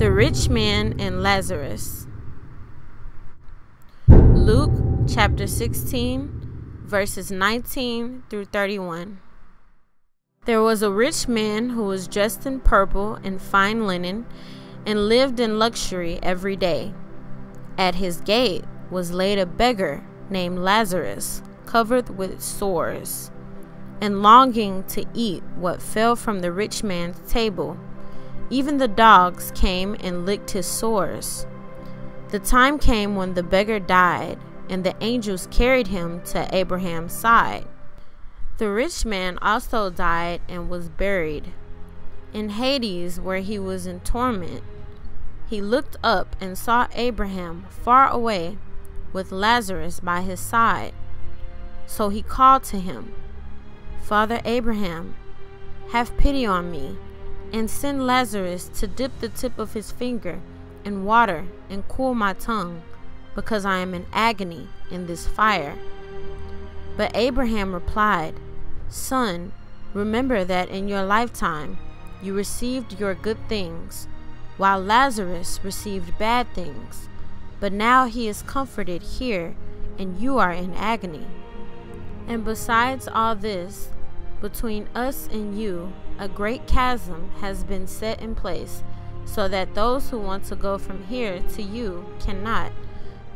The Rich Man and Lazarus. Luke chapter 16, verses 19 through 31. There was a rich man who was dressed in purple and fine linen and lived in luxury every day. At his gate was laid a beggar named Lazarus, covered with sores, and longing to eat what fell from the rich man's table. Even the dogs came and licked his sores. The time came when the beggar died, and the angels carried him to Abraham's side. The rich man also died and was buried. In Hades, where he was in torment, he looked up and saw Abraham far away with Lazarus by his side. So he called to him, Father Abraham, have pity on me and send Lazarus to dip the tip of his finger in water and cool my tongue, because I am in agony in this fire. But Abraham replied, Son, remember that in your lifetime you received your good things, while Lazarus received bad things. But now he is comforted here, and you are in agony. And besides all this, between us and you, a great chasm has been set in place, so that those who want to go from here to you cannot,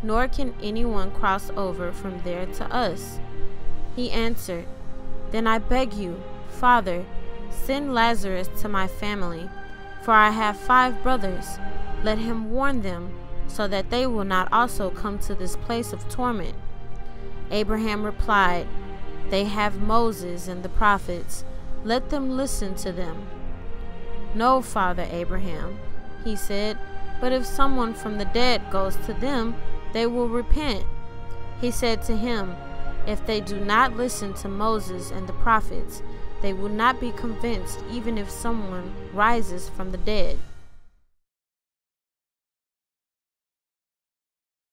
nor can anyone cross over from there to us. He answered, Then I beg you, Father, send Lazarus to my family, for I have five brothers. Let him warn them, so that they will not also come to this place of torment. Abraham replied, they have Moses and the prophets. Let them listen to them. No, Father Abraham, he said, but if someone from the dead goes to them, they will repent. He said to him, If they do not listen to Moses and the prophets, they will not be convinced even if someone rises from the dead.